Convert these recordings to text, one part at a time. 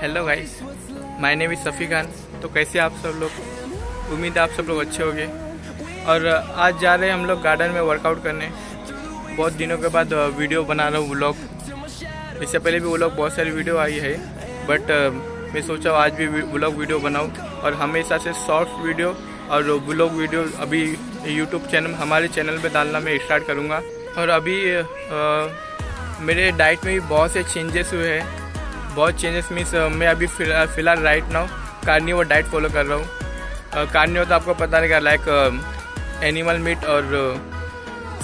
hello guys my name is Safi Khan तो कैसे आप सब लोग? उम्मीद है आप सब लोग अच्छे होंगे। और आज जा रहे हैं हम लोग गार्डन में वर्कआउट करने। बहुत दिनों के बाद वीडियो बना रहा हूँ व्लॉग इससे पहले भी व्लॉग बहुत सारी वीडियो आई है। बट मैं सोचा आज भी व्लॉग वीडियो बनाऊँ। और हमेशा से शॉर्ट वीडियो और व्लॉग वीडियो अभी यूट्यूब चैनल हमारे चैनल पर डालना मैं स्टार्ट करूँगा। और अभी अ, मेरे डाइट में भी बहुत से चेंजेस हुए हैं। बहुत चेंजेस मीन्स मैं अभी फ़िलहाल right now carnivore diet follow कर रहा हूँ। कार्निवोर तो आपको पता रहेगा लाइक एनिमल मीट और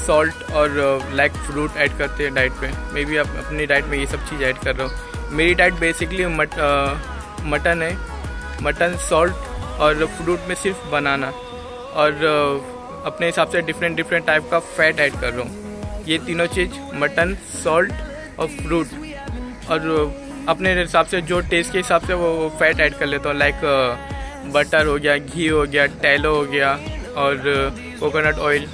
सॉल्ट और लाइक फ्रूट ऐड करते हैं डाइट पे। मैं भी अप, अपनी डाइट में ये सब चीज़ ऐड कर रहा हूँ। मेरी डाइट बेसिकली मट, मटन है। मटन सॉल्ट और फ्रूट में सिर्फ़ बनाना और अपने हिसाब से डिफरेंट डिफरेंट टाइप का फैट ऐड कर रहा हूँ। ये तीनों चीज़ मटन सॉल्ट और फ्रूट और अपने हिसाब से, जो टेस्ट के हिसाब से वो फैट ऐड कर लेता हूँ। लाइक बटर हो गया, घी हो गया टैलो हो गया और कोकोनट ऑयल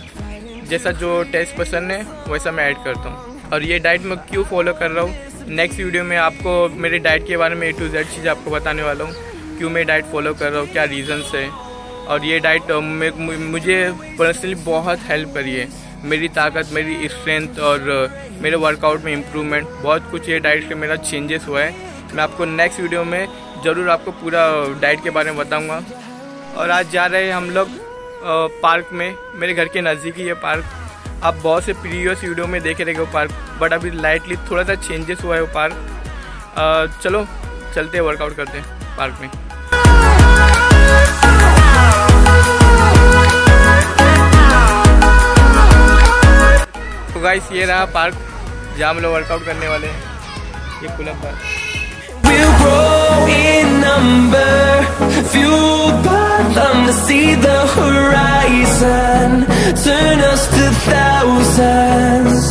जैसा जो टेस्ट पसंद है, वैसा मैं ऐड करता हूँ। और ये डाइट मैं क्यों फॉलो कर रहा हूँ? नेक्स्ट वीडियो में आपको, मेरे डाइट के बारे में ए टू जेड चीज़ आपको बताने वाला हूँ। क्यों मैं डाइट फॉलो कर रहा हूँ, क्या रीजंस है। और ये डाइट मु- मुझे पर्सनली बहुत हेल्प करी है। मेरी ताकत मेरी स्ट्रेंथ और मेरे वर्कआउट में इम्प्रूवमेंट बहुत कुछ ये डाइट से मेरा चेंजेस हुआ है। मैं आपको नेक्स्ट वीडियो में ज़रूर आपको पूरा डाइट के बारे में बताऊँगा। और आज जा रहे हैं हम लोग पार्क में मेरे घर के नज़दीक ही है पार्क आप बहुत से प्रीवियस वीडियो में देखे रहेंगे वो पार्क बट अभी लाइटली थोड़ा सा चेंजेस हुआ है वो पार्क अ, चलो चलते हैं वर्कआउट करते हैं पार्क में। गाइस ये रहा पार्क जहाँ हम लोग वर्कआउट करने वाले हैं ये खुला park We'll grow in number, fueled by them to see the horizon. Turn us to thousands,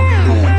Wow.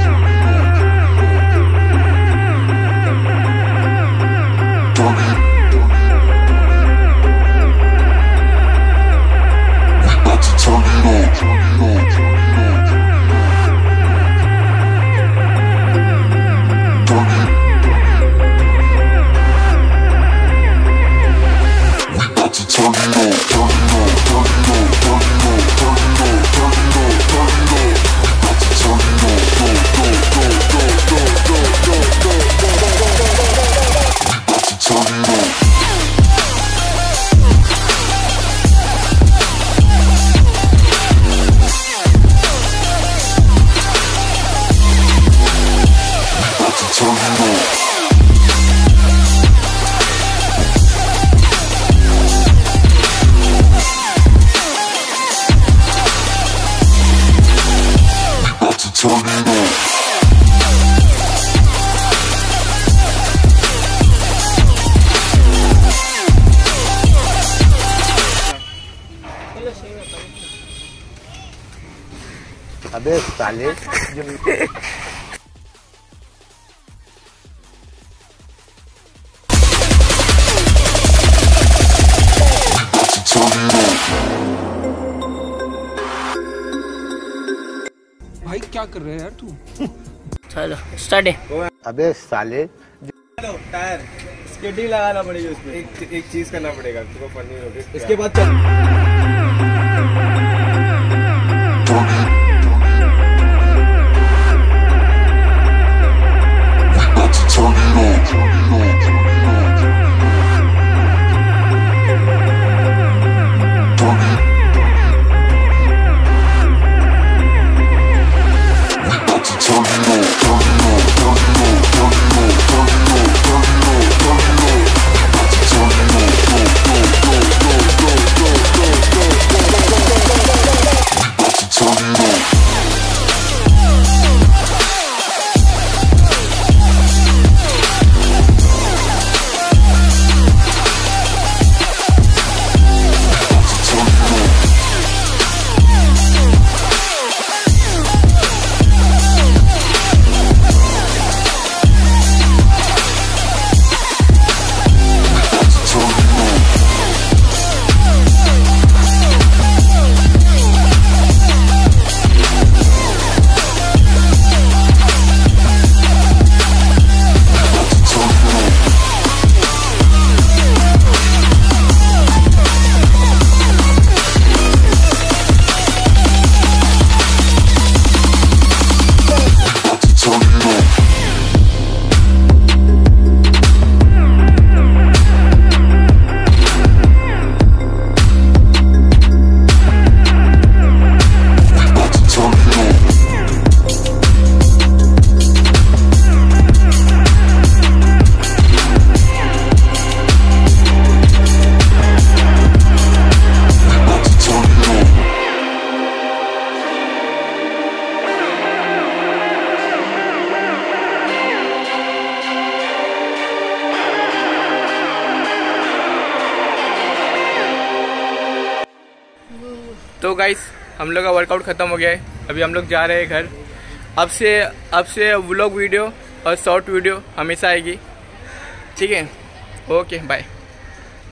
Tornado. Abe, salis. क्या कर रहे हैं यार तू? चलो स्टार्ट है। अबे साले टायर स्केटिंग लगाना पड़ेगी उसमें। एक एक चीज़ करना पड़ेगा तुमको पनीर होगी। इसके बाद चल। तो गाइस हम लोग का वर्कआउट ख़त्म हो गया है। अभी हम लोग जा रहे हैं घर। अब से अब से व्लॉग वीडियो और शॉर्ट वीडियो हमेशा आएगी। ठीक है? Okay bye